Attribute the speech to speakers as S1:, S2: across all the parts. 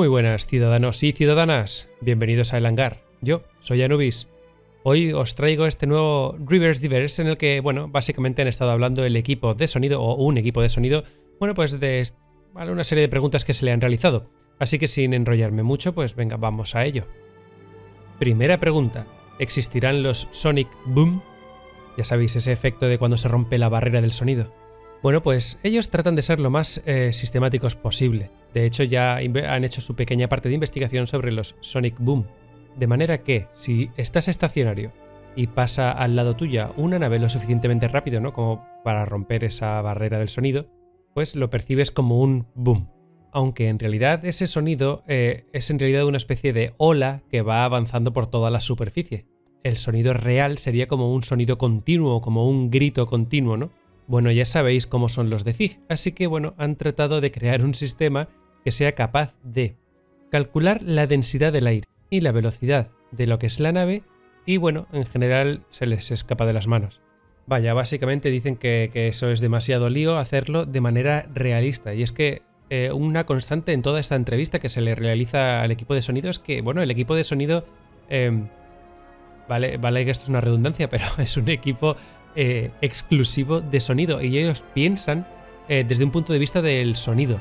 S1: Muy buenas ciudadanos y ciudadanas, bienvenidos a El Hangar. Yo soy Anubis. Hoy os traigo este nuevo Reverse Diverse en el que, bueno, básicamente han estado hablando el equipo de sonido o un equipo de sonido, bueno, pues de una serie de preguntas que se le han realizado. Así que sin enrollarme mucho, pues venga, vamos a ello. Primera pregunta, ¿existirán los Sonic Boom? Ya sabéis, ese efecto de cuando se rompe la barrera del sonido. Bueno, pues ellos tratan de ser lo más eh, sistemáticos posible. De hecho, ya han hecho su pequeña parte de investigación sobre los Sonic Boom. De manera que, si estás estacionario y pasa al lado tuya una nave lo suficientemente rápido, ¿no? Como para romper esa barrera del sonido, pues lo percibes como un boom. Aunque en realidad ese sonido eh, es en realidad una especie de ola que va avanzando por toda la superficie. El sonido real sería como un sonido continuo, como un grito continuo, ¿no? Bueno, ya sabéis cómo son los de ZIG, así que bueno, han tratado de crear un sistema que sea capaz de calcular la densidad del aire y la velocidad de lo que es la nave y bueno, en general se les escapa de las manos. Vaya, básicamente dicen que, eso es demasiado lío hacerlo de manera realista y es que eh, una constante en toda esta entrevista que se le realiza al equipo de sonido es que, bueno, el equipo de sonido... Em, vale, vale que esto es una redundancia, pero es un equipo eh, exclusivo de sonido y ellos piensan eh, desde un punto de vista del sonido.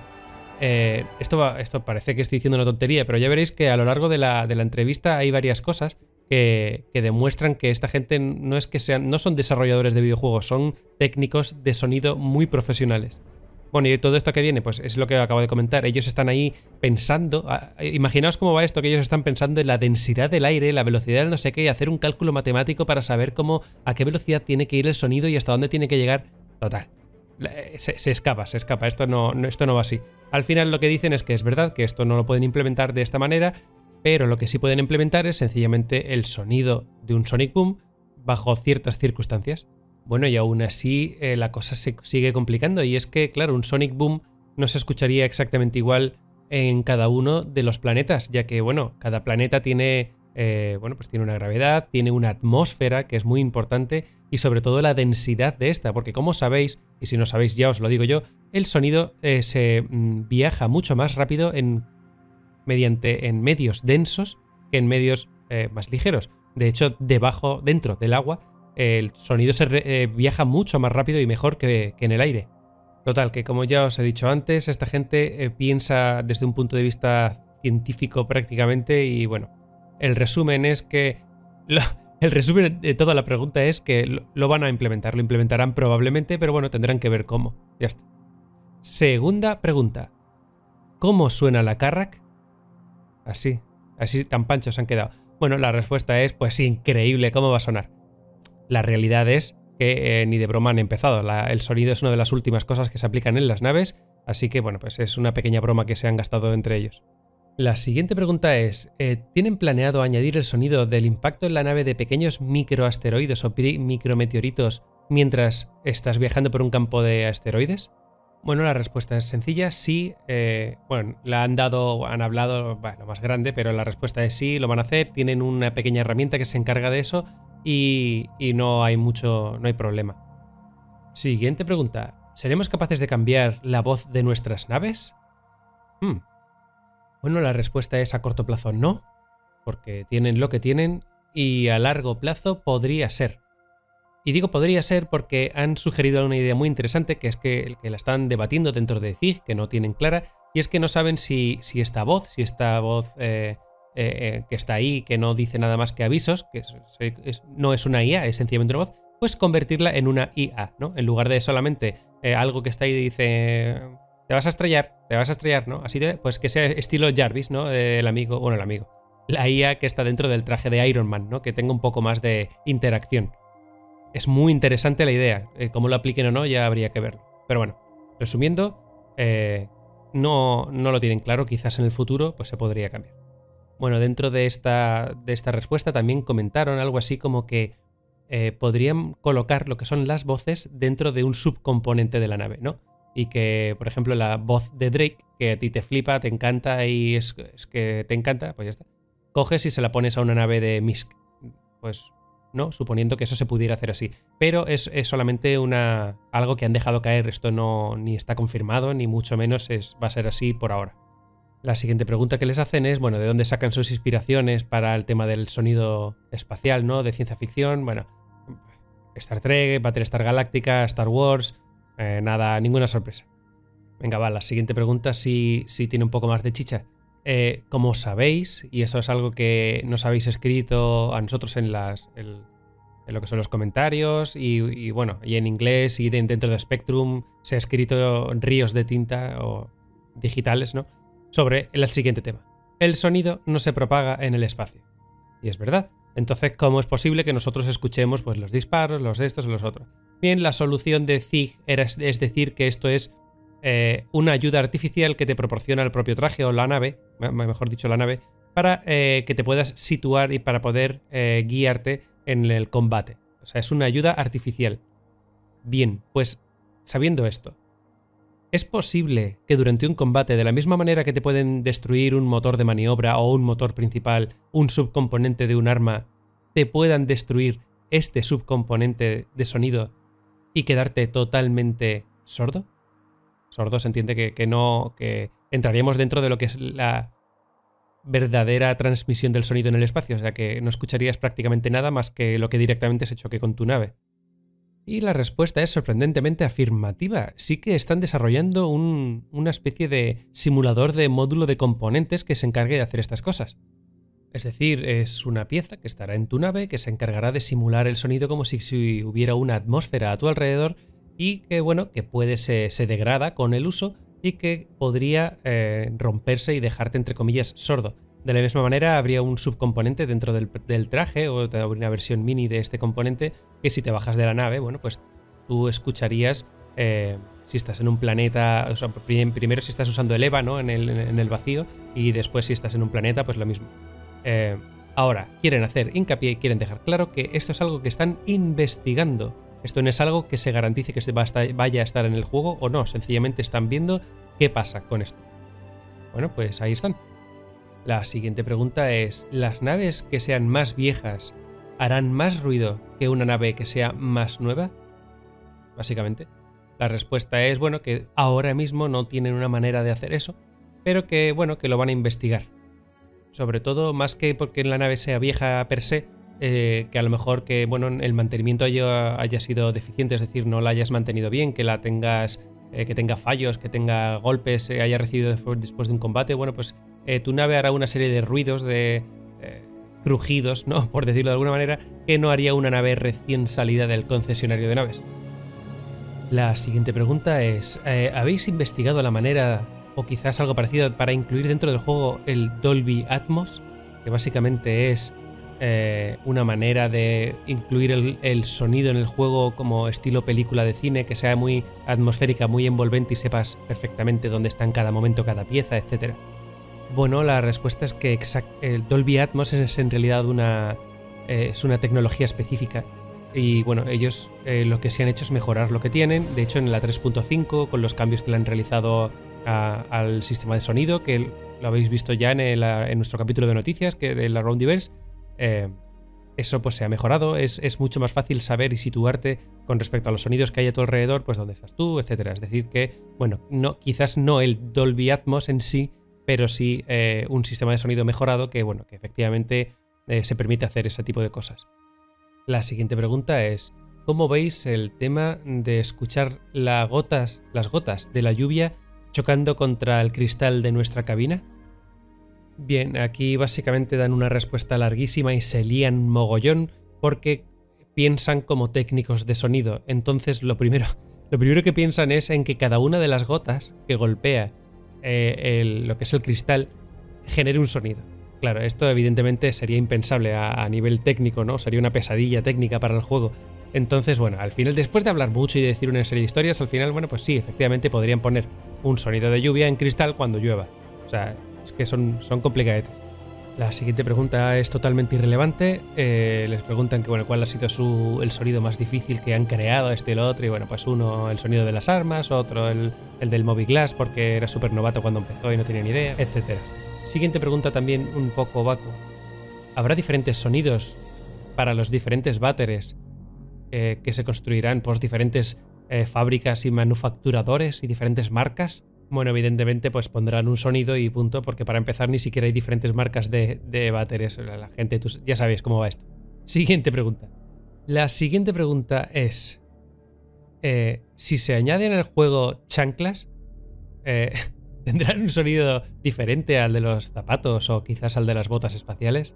S1: Eh, esto, esto parece que estoy diciendo una tontería, pero ya veréis que a lo largo de la, entrevista hay varias cosas que, demuestran que esta gente no es que sean, no son desarrolladores de videojuegos, son técnicos de sonido muy profesionales. Bueno, y todo esto que viene, pues es lo que acabo de comentar. Ellos están ahí pensando. Imaginaos cómo va esto, que ellos están pensando en la densidad del aire, la velocidad del no sé qué, y hacer un cálculo matemático para saber cómo, a qué velocidad tiene que ir el sonido y hasta dónde tiene que llegar. Total. Se, escapa, se escapa. Esto no, esto no va así. Al final lo que dicen es que es verdad que esto no lo pueden implementar de esta manera, pero lo que sí pueden implementar es sencillamente el sonido de un Sonic Boom bajo ciertas circunstancias. Bueno, y aún así eh, la cosa se sigue complicando y es que, claro, un Sonic Boom no se escucharía exactamente igual en cada uno de los planetas, ya que, bueno, cada planeta tiene, eh, bueno, pues tiene una gravedad, tiene una atmósfera que es muy importante y sobre todo la densidad de esta, porque como sabéis, y si no sabéis ya os lo digo yo, el sonido eh, se mm, viaja mucho más rápido en, mediante en medios densos que en medios más ligeros. De hecho, debajo, dentro del agua, el sonido se eh, viaja mucho más rápido y mejor que, en el aire. Total, que como ya os he dicho antes, esta gente eh, piensa desde un punto de vista científico prácticamente y bueno, el resumen es que... el resumen de toda la pregunta es que lo, van a implementar, lo implementarán probablemente, pero bueno, tendrán que ver cómo. Ya está. Segunda pregunta. ¿Cómo suena la Carrack? Así, así tan panchos han quedado. Bueno, la respuesta es pues increíble, ¿cómo va a sonar? La realidad es que eh, ni de broma han empezado. el sonido es una de las últimas cosas que se aplican en las naves, así que bueno, pues es una pequeña broma que se han gastado entre ellos. La siguiente pregunta es, eh, ¿tienen planeado añadir el sonido del impacto en la nave de pequeños microasteroides o micrometeoritos mientras estás viajando por un campo de asteroides? Bueno, la respuesta es sencilla, sí. Eh, bueno, la han dado, han hablado, bueno, más grande, pero la respuesta es sí, lo van a hacer. Tienen una pequeña herramienta que se encarga de eso y, no hay mucho, no hay problema. Siguiente pregunta. ¿Seremos capaces de cambiar la voz de nuestras naves? Hmm. Bueno, la respuesta es a corto plazo no, porque tienen lo que tienen y a largo plazo podría ser. Y digo podría ser porque han sugerido una idea muy interesante que es que, que la están debatiendo dentro de ZIG, que no tienen clara, y es que no saben si, si esta voz, si esta voz eh, eh, eh, que está ahí, que no dice nada más que avisos, que no es una IA, es sencillamente una voz, pues convertirla en una IA, ¿no? En lugar de solamente eh, algo que está ahí y dice, te vas a estrellar, te vas a estrellar, ¿no? Así de, pues que sea estilo Jarvis, ¿no? El amigo, bueno, el amigo. La IA que está dentro del traje de Iron Man, ¿no? Que tenga un poco más de interacción. Es muy interesante la idea. Cómo lo apliquen o no, ya habría que verlo. Pero bueno, resumiendo, no, no lo tienen claro. Quizás en el futuro pues se podría cambiar. Bueno, dentro de esta, de esta respuesta también comentaron algo así como que eh, podrían colocar lo que son las voces dentro de un subcomponente de la nave, ¿no? Y que, por ejemplo, la voz de Drake, que a ti te flipa, te encanta y es, que te encanta, pues ya está. Coges y se la pones a una nave de Misk. Pues no, suponiendo que eso se pudiera hacer así. Pero es, solamente una, algo que han dejado caer. Esto no ni está confirmado, ni mucho menos es, va a ser así por ahora. La siguiente pregunta que les hacen es, bueno, ¿de dónde sacan sus inspiraciones para el tema del sonido espacial, ¿no? De ciencia ficción. Bueno, Star Trek, Battlestar Galactica, Star Wars, eh, nada, ninguna sorpresa. Venga, va, la siguiente pregunta sí, sí tiene un poco más de chicha. Eh, como sabéis, y eso es algo que nos habéis escrito a nosotros en, las, en, lo que son los comentarios, y, bueno, y en inglés y dentro de Spectrum se ha escrito ríos de tinta o digitales, ¿no? Sobre el siguiente tema. El sonido no se propaga en el espacio. Y es verdad. Entonces, ¿cómo es posible que nosotros escuchemos pues, los disparos, los estos los otros? Bien, la solución de Zig era, es decir que esto es eh, una ayuda artificial que te proporciona el propio traje o la nave, mejor dicho la nave, para eh, que te puedas situar y para poder eh, guiarte en el combate. O sea, es una ayuda artificial. Bien, pues sabiendo esto, ¿Es posible que durante un combate, de la misma manera que te pueden destruir un motor de maniobra o un motor principal, un subcomponente de un arma, te puedan destruir este subcomponente de sonido y quedarte totalmente sordo? Sordo se entiende que, no, que entraríamos dentro de lo que es la verdadera transmisión del sonido en el espacio, o sea que no escucharías prácticamente nada más que lo que directamente se choque con tu nave. Y la respuesta es sorprendentemente afirmativa. Sí que están desarrollando una especie de simulador de módulo de componentes que se encargue de hacer estas cosas. Es decir, es una pieza que estará en tu nave que se encargará de simular el sonido como si, hubiera una atmósfera a tu alrededor y que, bueno, que puede se, degrada con el uso y que podría eh, romperse y dejarte, entre comillas, sordo. De la misma manera, habría un subcomponente dentro del, traje o una versión mini de este componente que si te bajas de la nave, bueno, pues tú escucharías eh, si estás en un planeta, o sea, primero si estás usando el EVA, ¿no? En el, vacío y después si estás en un planeta, pues lo mismo. Eh, ahora, quieren hacer hincapié quieren dejar claro que esto es algo que están investigando. Esto no es algo que se garantice que vaya a estar en el juego o no, sencillamente están viendo qué pasa con esto. Bueno, pues ahí están. La siguiente pregunta es, ¿las naves que sean más viejas harán más ruido que una nave que sea más nueva? Básicamente. La respuesta es, bueno, que ahora mismo no tienen una manera de hacer eso, pero que, bueno, que lo van a investigar. Sobre todo, más que porque la nave sea vieja per se, eh, que a lo mejor que, bueno, el mantenimiento haya, haya, sido deficiente, es decir, no la hayas mantenido bien, que la tengas, eh, que tenga fallos, que tenga golpes, eh, haya recibido después de un combate, bueno, pues eh, tu nave hará una serie de ruidos, de eh, crujidos, ¿no? Por decirlo de alguna manera, que no haría una nave recién salida del concesionario de naves. La siguiente pregunta es, eh, ¿habéis investigado la manera, o quizás algo parecido, para incluir dentro del juego el Dolby Atmos? Que básicamente es una manera de incluir el, el, sonido en el juego como estilo película de cine, que sea muy atmosférica, muy envolvente y sepas perfectamente dónde está en cada momento cada pieza, etcétera. Bueno, la respuesta es que el Dolby Atmos es en realidad una, eh, es una tecnología específica. Y bueno, ellos eh, lo que se han hecho es mejorar lo que tienen. De hecho, en la 3.5, con los cambios que le han realizado al sistema de sonido, que lo habéis visto ya en, nuestro capítulo de noticias que de la Roundiverse, eh, eso pues se ha mejorado. Es, es, mucho más fácil saber y situarte con respecto a los sonidos que hay a tu alrededor, pues dónde estás tú, etcétera. Es decir, que, bueno, no, quizás no el Dolby Atmos en sí, pero sí eh, un sistema de sonido mejorado que, bueno, que efectivamente eh, se permite hacer ese tipo de cosas. La siguiente pregunta es, ¿cómo veis el tema de escuchar las gotas, de la lluvia chocando contra el cristal de nuestra cabina? Bien, aquí básicamente dan una respuesta larguísima y se lían mogollón porque piensan como técnicos de sonido. Entonces lo primero, lo primero que piensan es en que cada una de las gotas que golpea eh, lo que es el cristal genere un sonido. Claro, esto evidentemente sería impensable a, nivel técnico, ¿no? Sería una pesadilla técnica para el juego. Entonces, bueno, al final, después de hablar mucho y decir una serie de historias, al final, bueno, pues sí, efectivamente podrían poner un sonido de lluvia en cristal cuando llueva. O sea, es que son, son complicadetes. La siguiente pregunta es totalmente irrelevante. Eh, les preguntan que, bueno, cuál ha sido su, el sonido más difícil que han creado, este y el otro. Y bueno, pues uno el sonido de las armas, otro el, el del Glass porque era súper novato cuando empezó y no tenía ni idea, etc. Siguiente pregunta también un poco vacua. ¿Habrá diferentes sonidos para los diferentes váteres eh, que se construirán por diferentes eh, fábricas y manufacturadores y diferentes marcas? Bueno, evidentemente, pues pondrán un sonido y punto, porque para empezar ni siquiera hay diferentes marcas de, de baterías. La gente, ya sabéis cómo va esto. Siguiente pregunta. La siguiente pregunta es: eh, si se añaden al juego chanclas, eh, ¿tendrán un sonido diferente al de los zapatos o quizás al de las botas espaciales?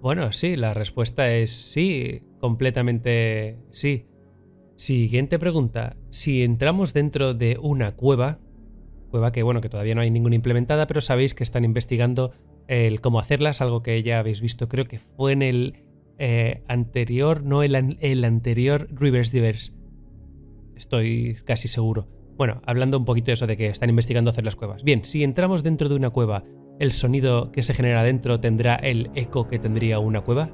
S1: Bueno, sí, la respuesta es sí, completamente sí. Siguiente pregunta. Si entramos dentro de una cueva, cueva que bueno, que todavía no hay ninguna implementada, pero sabéis que están investigando el cómo hacerlas, algo que ya habéis visto, creo que fue en el eh, anterior, no el, el anterior Reverse Diverse. Estoy casi seguro. Bueno, hablando un poquito de eso de que están investigando hacer las cuevas. Bien, si entramos dentro de una cueva, ¿el sonido que se genera dentro tendrá el eco que tendría una cueva?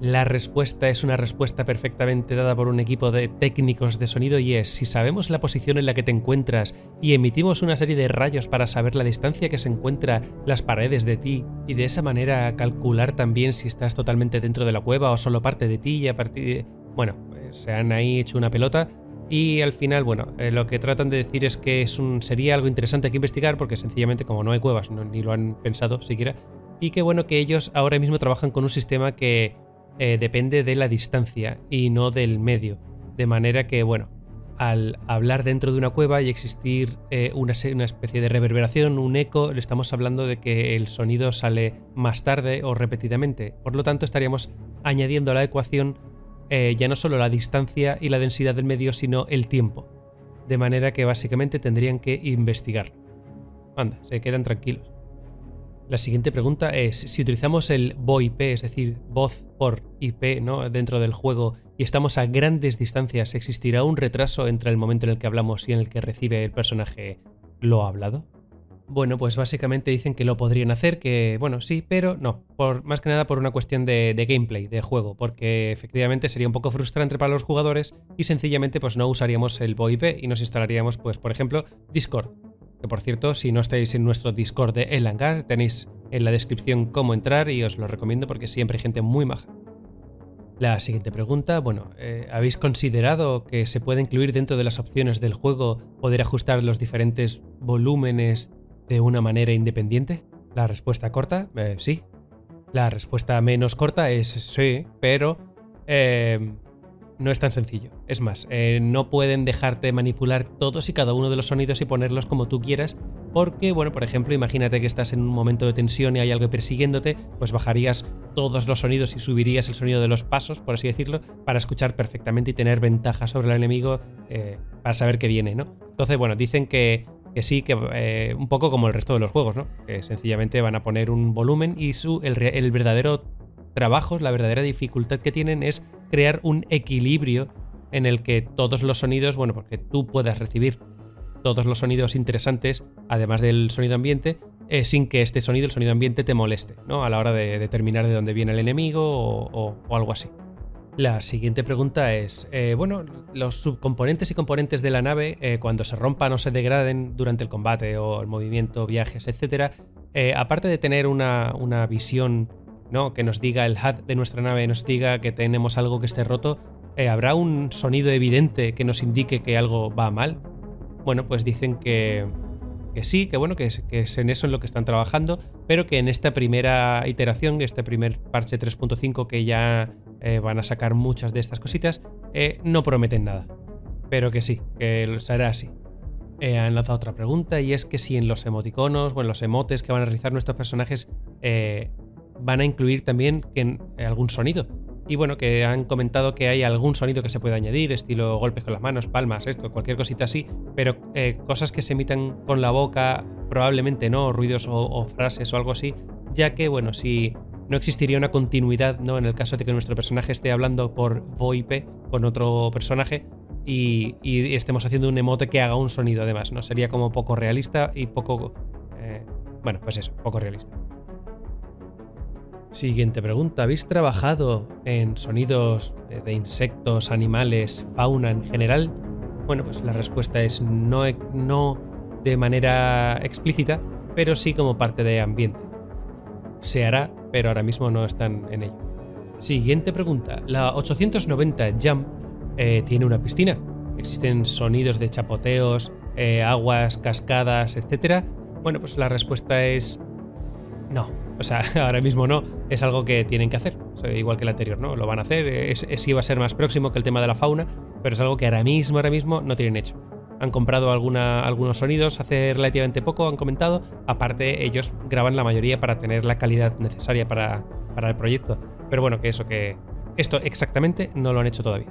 S1: La respuesta es una respuesta perfectamente dada por un equipo de técnicos de sonido y es, si sabemos la posición en la que te encuentras y emitimos una serie de rayos para saber la distancia que se encuentra las paredes de ti y de esa manera calcular también si estás totalmente dentro de la cueva o solo parte de ti y a partir de... Bueno, pues se han ahí hecho una pelota y al final, bueno, eh, lo que tratan de decir es que sería algo interesante que investigar porque sencillamente como no hay cuevas, ni lo han pensado siquiera, y que bueno que ellos ahora mismo trabajan con un sistema que eh, depende de la distancia y no del medio. De manera que, bueno, al hablar dentro de una cueva y existir eh, una, especie de reverberación, un eco, le estamos hablando de que el sonido sale más tarde o repetidamente. Por lo tanto, estaríamos añadiendo a la ecuación eh, ya no solo la distancia y la densidad del medio, sino el tiempo. De manera que básicamente tendrían que investigar. Anda, se quedan tranquilos. La siguiente pregunta es, si utilizamos el VoIP, es decir, voz por IP, ¿no? dentro del juego y estamos a grandes distancias, ¿existirá un retraso entre el momento en el que hablamos y en el que recibe el personaje lo hablado? Bueno, pues básicamente dicen que lo podrían hacer, que bueno, sí, pero no, por, más que nada por una cuestión de, de, gameplay, de juego, porque efectivamente sería un poco frustrante para los jugadores y sencillamente pues no usaríamos el VoIP y nos instalaríamos pues por ejemplo Discord, que por cierto, si no estáis en nuestro Discord de El Hangar, tenéis en la descripción cómo entrar y os lo recomiendo porque siempre hay gente muy maja. La siguiente pregunta, bueno, eh, ¿habéis considerado que se puede incluir dentro de las opciones del juego poder ajustar los diferentes volúmenes de una manera independiente? La respuesta corta, eh, sí. La respuesta menos corta es sí, pero eh, no es tan sencillo. Es más, eh, no pueden dejarte manipular todos y cada uno de los sonidos y ponerlos como tú quieras, porque, bueno, por ejemplo, imagínate que estás en un momento de tensión y hay algo persiguiéndote, pues bajarías todos los sonidos y subirías el sonido de los pasos, por así decirlo, para escuchar perfectamente y tener ventaja sobre el enemigo eh, para saber que viene, ¿no? Entonces, bueno, dicen que, que sí, que eh, un poco como el resto de los juegos, ¿no? Que sencillamente van a poner un volumen y su, el, el verdadero trabajos, la verdadera dificultad que tienen es crear un equilibrio en el que todos los sonidos, bueno, porque tú puedas recibir todos los sonidos interesantes, además del sonido ambiente, eh, sin que este sonido, el sonido ambiente, te moleste, ¿no? A la hora de determinar de dónde viene el enemigo o, algo así. La siguiente pregunta es, eh, bueno, los subcomponentes y componentes de la nave, eh, cuando se rompan o se degraden durante el combate o el movimiento, viajes, etc., aparte de tener una, una visión ¿no? Que nos diga el HUD de nuestra nave, nos diga que tenemos algo que esté roto, eh, ¿habrá un sonido evidente que nos indique que algo va mal? Bueno, pues dicen que, que sí, que bueno, que es, que es, en eso en lo que están trabajando, pero que en esta primera iteración, este primer parche 3.5 que ya eh, van a sacar muchas de estas cositas, eh, no prometen nada. Pero que sí, que será así. han lanzado otra pregunta y es que si en los emoticonos o en los emotes que van a realizar nuestros personajes van a incluir también eh, algún sonido. Y bueno, que han comentado que hay algún sonido que se puede añadir, estilo golpes con las manos, palmas, esto, cualquier cosita así, pero eh, cosas que se emitan con la boca, probablemente no, ruidos o, frases o algo así, ya que, bueno, si no existiría una continuidad, ¿no? En el caso de que nuestro personaje esté hablando por VoIP con otro personaje y, estemos haciendo un emote que haga un sonido además, ¿no? Sería como poco realista y poco... Eh, bueno, pues eso, poco realista. Siguiente pregunta. ¿Habéis trabajado en sonidos de insectos, animales, fauna en general? Bueno, pues la respuesta es no, no de manera explícita, pero sí como parte de ambiente. Se hará, pero ahora mismo no están en ello. Siguiente pregunta. La 890 Jump eh, tiene una piscina. Existen sonidos de chapoteos, eh, aguas, cascadas, etcétera? Bueno, pues la respuesta es no. O sea, ahora mismo no. Es algo que tienen que hacer. igual que el anterior, ¿no? Lo van a hacer. Es, es, iba a ser más próximo que el tema de la fauna, pero es algo que ahora mismo, ahora mismo no tienen hecho. Han comprado algunos sonidos hace relativamente poco, han comentado. Aparte, ellos graban la mayoría para tener la calidad necesaria para, para el proyecto. Pero bueno, que eso, que esto exactamente no lo han hecho todavía.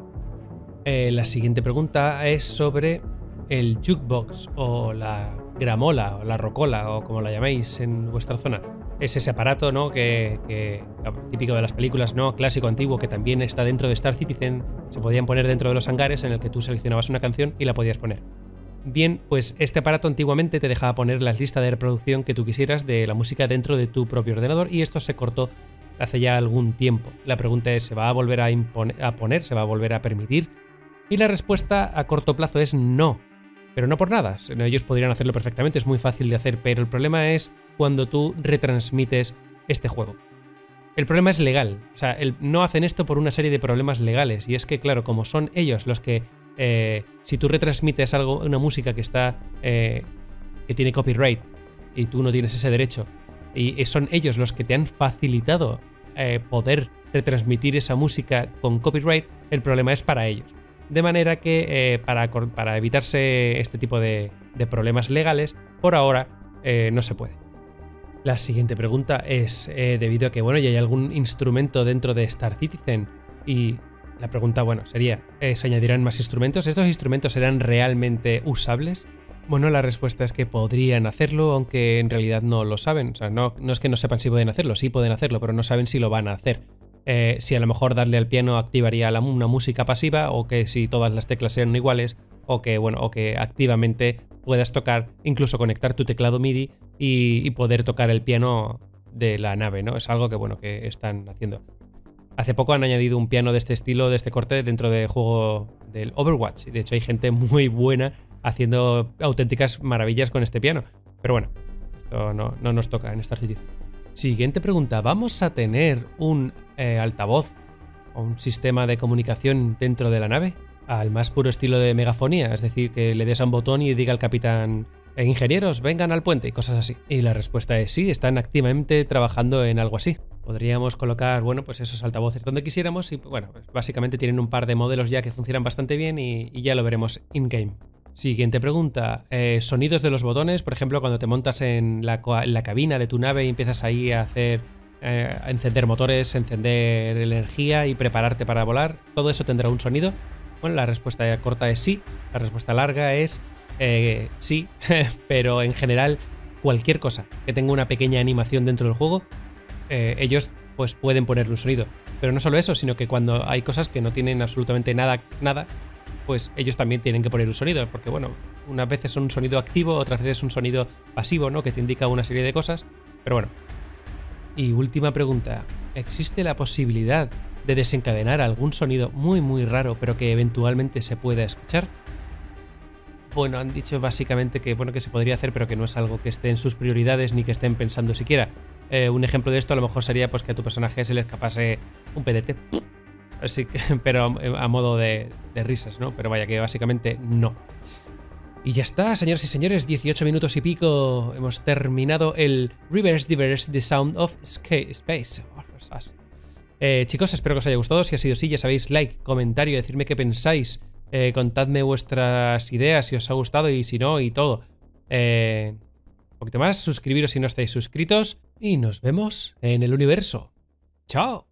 S1: Eh, la siguiente pregunta es sobre el jukebox o la gramola o la rocola o como la llaméis en vuestra zona. Es ese aparato, ¿no? Que, típico de las películas, ¿no? Clásico antiguo que también está dentro de Star Citizen. Se podían poner dentro de los hangares en el que tú seleccionabas una canción y la podías poner. Bien, pues este aparato antiguamente te dejaba poner la lista de reproducción que tú quisieras de la música dentro de tu propio ordenador y esto se cortó hace ya algún tiempo. La pregunta es, ¿se va a volver a, a poner? ¿Se va a volver a permitir? Y la respuesta a corto plazo es no. Pero no por nada, ellos podrían hacerlo perfectamente, es muy fácil de hacer, pero el problema es cuando tú retransmites este juego. El problema es legal, o sea, no hacen esto por una serie de problemas legales, y es que, claro, como son ellos los que, eh, si tú retransmites algo, una música que está, eh, que tiene copyright, y tú no tienes ese derecho, y son ellos los que te han facilitado eh, poder retransmitir esa música con copyright, el problema es para ellos. De manera que eh, para, para, evitarse este tipo de, problemas legales, por ahora eh, no se puede. La siguiente pregunta es, eh, debido a que bueno, ya hay algún instrumento dentro de Star Citizen y la pregunta, bueno, sería, ¿se añadirán más instrumentos? ¿Estos instrumentos serán realmente usables? Bueno, la respuesta es que podrían hacerlo, aunque en realidad no lo saben. O sea, no, no es que no sepan si pueden hacerlo, sí pueden hacerlo, pero no saben si lo van a hacer. Eh, si a lo mejor darle al piano activaría una música pasiva o que si todas las teclas sean iguales o que, bueno, o que activamente puedas tocar, incluso conectar tu teclado MIDI y, poder tocar el piano de la nave, ¿no? Es algo que, bueno, que están haciendo. Hace poco han añadido un piano de este estilo, de este corte, dentro del juego del Overwatch. De hecho, hay gente muy buena haciendo auténticas maravillas con este piano. Pero bueno, esto no, no nos toca en Star Citizen. Siguiente pregunta, ¿vamos a tener un eh, altavoz o un sistema de comunicación dentro de la nave? Al más puro estilo de megafonía, es decir, que le des a un botón y diga al capitán eh, ingenieros, vengan al puente y cosas así. Y la respuesta es sí, están activamente trabajando en algo así. Podríamos colocar, bueno, pues esos altavoces donde quisiéramos y, bueno, pues básicamente tienen un par de modelos ya que funcionan bastante bien y ya lo veremos in-game. Siguiente pregunta. Eh, sonidos de los botones, por ejemplo, cuando te montas en la, cabina de tu nave y empiezas ahí a hacer. Eh, encender motores, encender energía y prepararte para volar. ¿Todo eso tendrá un sonido? Bueno, la respuesta corta es sí. La respuesta larga es eh, sí. pero en general, cualquier cosa que tenga una pequeña animación dentro del juego, ellos pues pueden ponerle un sonido. Pero no solo eso, sino que cuando hay cosas que no tienen absolutamente nada, nada, pues ellos también tienen que poner un sonido, porque bueno, unas veces es un sonido activo, otras veces es un sonido pasivo, ¿no? Que te indica una serie de cosas, pero bueno. Y última pregunta, ¿existe la posibilidad de desencadenar algún sonido muy muy raro, pero que eventualmente se pueda escuchar? Bueno, han dicho básicamente que bueno que se podría hacer, pero que no es algo que esté en sus prioridades ni que estén pensando siquiera. Eh, un ejemplo de esto a lo mejor sería pues que a tu personaje se le escapase un PDT Así que, pero a, modo de, risas, ¿no? Pero vaya que básicamente no. Y ya está, señoras y señores, 18 minutos y pico. Hemos terminado el Reverse Diverse The Sound of Space. Eh, chicos, espero que os haya gustado. Si ha sido así, ya sabéis, like, comentario, decirme qué pensáis. Eh, contadme vuestras ideas, si os ha gustado y si no, y todo. Eh, un poquito más, suscribiros si no estáis suscritos. Y nos vemos en el universo. ¡Chao!